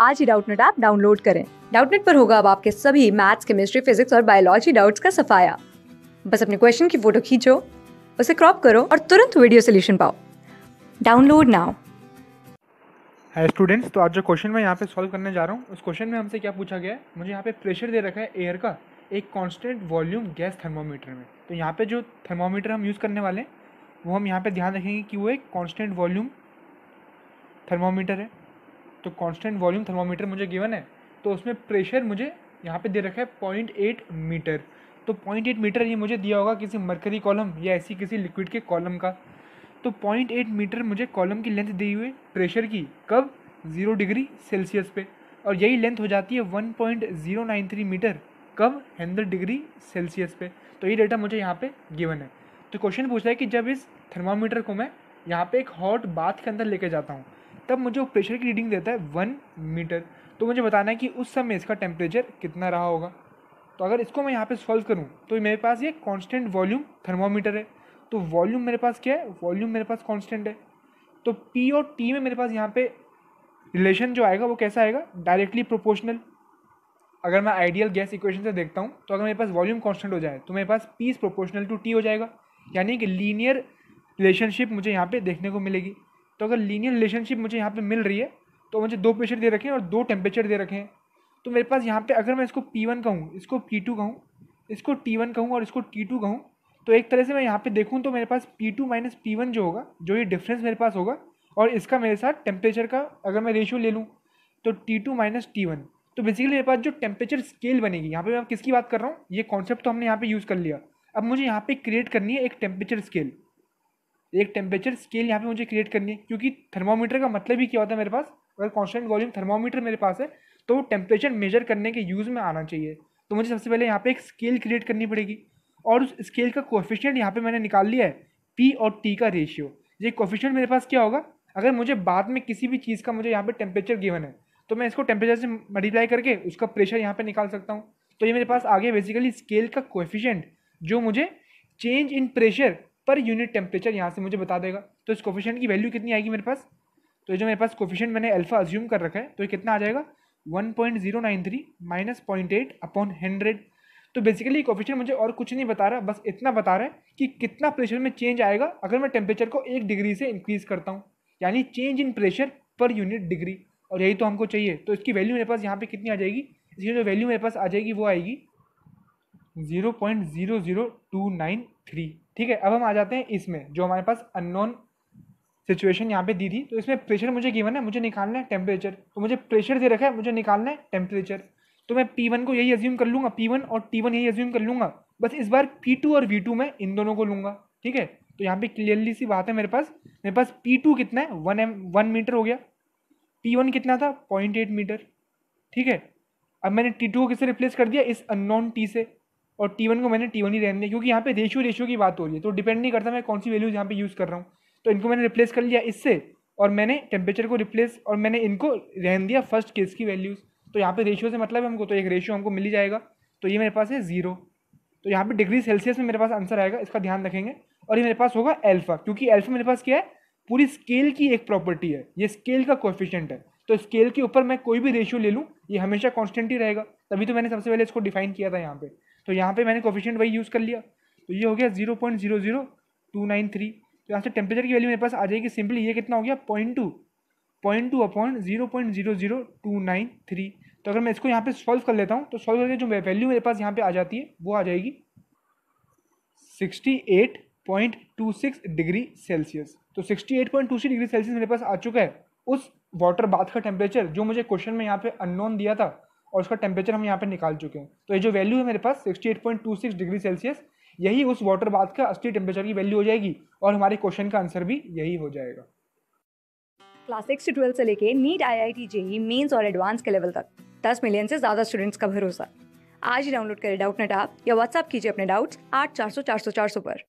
आज ही Doubtnut app download करें। डाउटनेट पर होगा अब आपके सभी मैथ्स, केमिस्ट्री, फिजिक्स और बायोलॉजी डाउट्स का सफाया। बस अपने क्वेश्चन की फ़ोटो खींचो, उसे क्रॉप करो और तुरंत वीडियो सोल्यूशन पाओ। Download now. है स्टूडेंट्स तो आज जो क्वेश्चन मैं यहाँ पे सॉल्व करने जा रहा हूँ, उस क्वेश्चन में हमसे क्या पूछा गया है? मुझे यहाँ पे प्रेशर दे रखा है एयर का, एक कांस्टेंट वॉल्यूम गैस थर्मोमीटर में। तो यहाँ पे जो थर्मोमीटर हम यूज़ करने वाले हैं, वो हम यहाँ पे ध्यान रखेंगे कि वो एक कांस्टेंट वॉल्यूम थर्मोमीटर है। तो कांस्टेंट वॉल्यूम थर्मोमीटर मुझे गिवन है तो उसमें प्रेशर मुझे यहाँ पे दे रखा है पॉइंट एट मीटर तो पॉइंट एट मीटर ये मुझे दिया होगा किसी मरकरी कॉलम या ऐसी किसी लिक्विड के कॉलम का. तो पॉइंट एट मीटर मुझे कॉलम की लेंथ दी हुई प्रेशर की कब? ज़ीरो डिग्री सेल्सियस पे. और यही लेंथ हो जाती है one point zero nine three metre कब? हंड्रेड डिग्री सेल्सियस पे. तो ये डेटा मुझे यहाँ पे गिवन है. तो क्वेश्चन पूछ है कि जब इस थर्मामीटर को मैं यहाँ पे एक हॉट बाथ के अंदर लेके जाता हूँ तब मुझे वो प्रेशर की रीडिंग देता है वन मीटर तो मुझे बताना है कि उस समय इसका टेम्परेचर कितना रहा होगा। तो अगर इसको मैं यहाँ पे सॉल्व करूँ तो मेरे पास ये कांस्टेंट वॉल्यूम थर्मोमीटर है। तो वॉल्यूम मेरे पास क्या है? वॉल्यूम मेरे पास कांस्टेंट है। तो पी और टी में मेरे पास यहाँ पे रिलेशन जो आएगा वो कैसा आएगा? डायरेक्टली प्रोपोर्शनल अगर मैं आइडियल गैस इक्वेशन से देखता हूँ तो अगर मेरे पास वॉल्यूम कांस्टेंट हो जाए तो मेरे पास P is proportional to T हो जाएगा। यानी कि लीनियर रिलेशनशिप मुझे यहाँ पे देखने को मिलेगी। तो अगर लीनियर रिलेशनशिप मुझे यहाँ पे मिल रही है तो मुझे दो प्रेशर दे रखे हैं और दो टेम्परेचर दे रखे हैं। तो मेरे पास यहाँ पे अगर मैं इसको पी वन कहूँ, इसको पी टू कहूँ, इसको टी वन कहूँ और इसको टी टू कहूँ तो एक तरह से मैं यहाँ पे देखूँ तो मेरे पास P two minus P one जो होगा, जो ये डिफरेंस मेरे पास होगा और इसका मेरे साथ टेम्परेचर का अगर मैं रेशियो ले लूँ तो T two minus T one तो बेसिकली मेरे पास जो टेम्परेचर स्केल बनेगी, यहाँ पे मैं किसकी बात कर रहा हूँ? ये कॉन्सेप्ट तो हमने यहाँ पे यूज़ कर लिया। अब मुझे यहाँ पे क्रिएट करनी है एक टेम्परेचर स्केल एक टेम्परेचर स्केल यहाँ पे मुझे क्रिएट करनी है, क्योंकि थर्मोमीटर का मतलब ही क्या होता है मेरे पास? अगर कॉन्स्टेंट वॉल्यूम थर्मोमीटर मेरे पास है तो वो टेम्परेचर मेजर करने के यूज़ में आना चाहिए। तो मुझे सबसे पहले यहाँ पे एक स्केल क्रिएट करनी पड़ेगी, और उस स्केल का कोफिशियंट यहाँ पे मैंने निकाल लिया है पी और टी का रेशियो ये कोफिशियंट मेरे पास क्या होगा? अगर मुझे बाद में किसी भी चीज़ का मुझे यहाँ पे टेम्परेचर गिवन है तो मैं इसको टेम्परेचर से मल्टीप्लाई करके उसका प्रेशर यहाँ पे निकाल सकता हूँ। तो ये मेरे पास आगे बेसिकली स्केल का कोफिशियंट जो मुझे change in pressure per unit temperature यहाँ से मुझे बता देगा। तो इस कोफिशियंट की वैल्यू कितनी आएगी मेरे पास? तो जो मेरे पास कोफिशियंट मैंने अल्फ़ा अज्यूम कर रखा है तो ये कितना आ जाएगा? One point zero nine three minus point eight upon hundred तो बेसिकली कोफिशियंट मुझे और कुछ नहीं बता रहा, बस इतना बता रहा है कि कितना प्रेशर में चेंज आएगा अगर मैं टेम्परेचर को एक डिग्री से इंक्रीज करता हूँ। यानी change in pressure per unit degree और यही तो हमको चाहिए। तो इसकी वैल्यू मेरे पास यहाँ पे कितनी आ जाएगी? इसकी जो वैल्यू मेरे पास आ जाएगी वो आएगी zero point zero zero two nine three ठीक है, अब हम आ जाते हैं इसमें, जो हमारे पास अननोन सिचुएशन यहाँ पे दी थी। तो इसमें प्रेशर मुझे गिवन है, मुझे निकालना है टेम्परेचर तो मुझे प्रेशर दे रखा है, मुझे निकालना है टेम्परेचर तो मैं पी वन को यही अज्यूम कर लूँगा पी वन और टी वन यही अज्यूम कर लूँगा। बस इस बार पी टू और वी टू में इन दोनों को लूँगा, ठीक है? तो यहाँ पे क्लियरली सी बात है मेरे पास। मेरे पास पी टू कितना है? वन एम वन मीटर हो गया। पी वन कितना था? पॉइंट एट मीटर ठीक है? अब मैंने टी टू को किससे रिप्लेस कर दिया? इस अननोन टी से। और टी वन को मैंने टी ही रहने क्योंकि यहाँ पे रेशियो रेशियो की बात हो रही है तो डिपेंड नहीं करता मैं कौन सी वैल्यूज़ यहाँ पे यूज़ कर रहा हूँ। तो इनको मैंने रिप्लेस कर लिया इससे, और मैंने टेम्परेचर को रिप्लेस और मैंने इनको रहन दिया फ़र्स्ट केस की वैल्यूज़ तो यहाँ पे रेशियो से मतलब हमको तो एक रेशियो हमको मिल ही जाएगा। तो ये मेरे पास है ज़ीरो तो यहाँ पे डिग्री सेल्सियस में मेरे पास आंसर आएगा, इसका ध्यान रखेंगे। और ये मेरे पास होगा एल्फा क्योंकि एल्फा मेरे पास क्या है? पूरी स्केल की एक प्रॉपर्टी है। ये स्केल का कोफिशियंट है। तो स्केल के ऊपर मैं कोई भी रेशियो ले लूँ, ये हमेशा कॉन्स्टेंट ही रहेगा। तभी तो मैंने सबसे पहले इसको डिफाइन किया था यहाँ पे। तो यहाँ पे मैंने कोफिशियंट वही यूज़ कर लिया। तो ये हो गया zero point zero zero two nine three तो यहाँ से टेम्परेचर की वैल्यू मेरे पास आ जाएगी। सिंपली ये कितना हो गया? Point two point two upon zero point zero zero two nine three तो अगर मैं इसको यहाँ पे सॉल्व कर लेता हूँ तो सॉल्व करके जो वैल्यू मेरे पास यहाँ पे आ जाती है, वो आ जाएगी sixty eight point two six degree Celsius तो sixty eight point two six degree Celsius मेरे पास आ चुका है। उस वाटर बाथ का टेम्परेचर जो मुझे क्वेश्चन में यहाँ पे अननोन दिया था और उसका टेम्परेचर हम यहाँ पे निकाल चुके हैं। तो ये जो वैल्यू है मेरे पास 68.26 डिग्री सेल्सियस यही उस वाटर बाथ का असली टेम्परेचर की वैल्यू हो जाएगी और हमारे क्वेश्चन का आंसर भी यही हो जाएगा। क्लास सिक्स से ट्वेल्थ से लेके NEET I I T JEE mains और एडवांस के लेवल तक। दस मिलियन से ज़्यादा स्टूडेंट्स का भरोसा। आज ही डाउनलोड करें डाउट नेट आप या व्हाट्सअप कीजिए अपने डाउट्स आठ चार सौ चार सौ चार सौ पर।